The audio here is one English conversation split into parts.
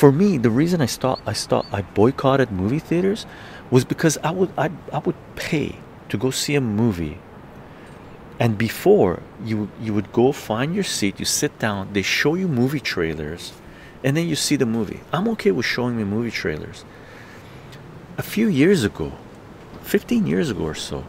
for me, the reason I stopped, I stopped, I boycotted movie theaters, was because I would, I, I would pay to go see a movie. And before you, you would go find your seat, you sit down, they show you movie trailers, and then you see the movie. I'm okay with showing me movie trailers. A few years ago, 15 years ago or so,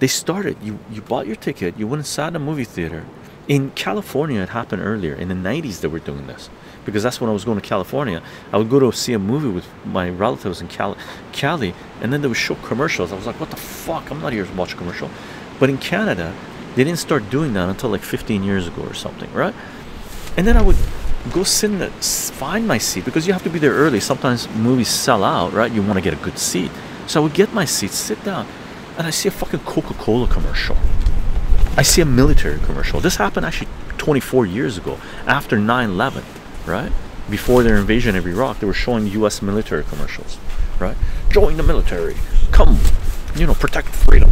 they started. You you bought your ticket, you went inside the movie theater. In California, it happened earlier. In the 90s, they were doing this because that's when I was going to California. I would go to see a movie with my relatives in Cali, Cali and then they would show commercials. I was like, what the fuck? I'm not here to watch a commercial. But in Canada, they didn't start doing that until like 15 years ago or something, right? And then I would go sit in the, find my seat because you have to be there early. Sometimes movies sell out, right? You want to get a good seat. So I would get my seat, sit down, and I see a fucking Coca-Cola commercial. I see a military commercial. This happened actually 24 years ago, after 9/11, right? Before their invasion of Iraq, they were showing U.S. military commercials, right? Join the military, come, you know, protect freedom,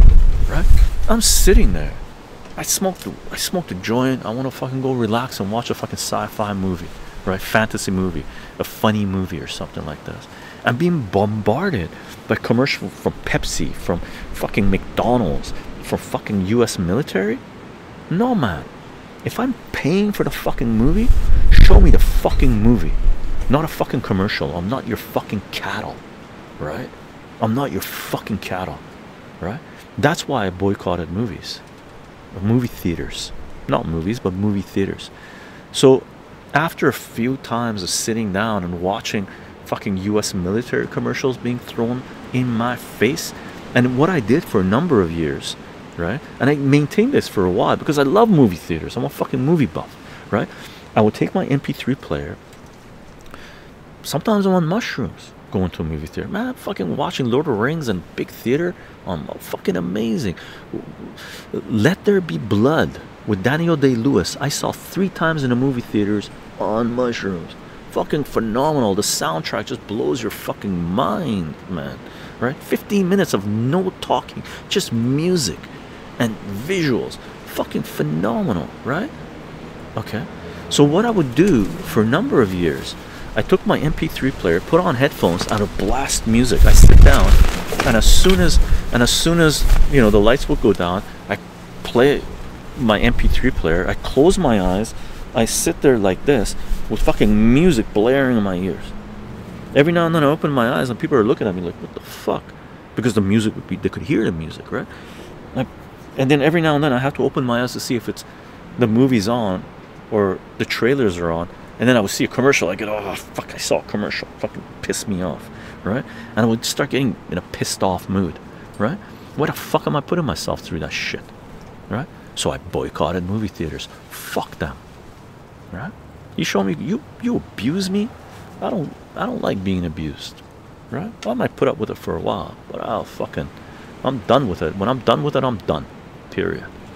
right? I'm sitting there. I smoked, I smoked a joint. I want to fucking go relax and watch a fucking sci-fi movie, right? Fantasy movie, a funny movie or something like this. I'm being bombarded by commercial from Pepsi, from fucking McDonald's, from fucking US military? No, man. If I'm paying for the fucking movie, show me the fucking movie, not a fucking commercial. I'm not your fucking cattle, right? I'm not your fucking cattle, right? That's why I boycotted movies, movie theaters, not movies, but movie theaters. So, after a few times of sitting down and watching fucking US military commercials being thrown in my face, and what I did for a number of years right? And I maintained this for a while because I love movie theaters. I'm a fucking movie buff, right? I would take my MP3 player. Sometimes I'm on mushrooms going to a movie theater. Man, I'm fucking watching Lord of the Rings in big theater. I'm fucking amazing. Let There Be Blood with Daniel Day Lewis. I saw three times in the movie theaters on mushrooms. Fucking phenomenal. The soundtrack just blows your fucking mind, man. Right? 15 minutes of no talking, just music and visuals. Fucking phenomenal right? Okay. So what i would do for a number of years i took my mp3 player put on headphones and would blast music. I sit down and as soon as and as soon as you know the lights would go down i play my mp3 player. I close my eyes. I sit there like this with fucking music blaring in my ears. Every now and then i open my eyes and people are looking at me like what the fuck? Because the music would be they could hear the music right and then every now and then I have to open my eyes to see if it's the movie's on or the trailers are on. And then I would see a commercial I get oh fuck I saw a commercial. Fucking piss me off right? And I would start getting in a pissed off mood right? What the fuck am I putting myself through that shit right? So I boycotted movie theaters. Fuck them right? You show me you you abuse me? I don't I don't like being abused right? I might put up with it for a while but I'll fucking I'm done with it. When I'm done with it I'm done period